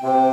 Uh...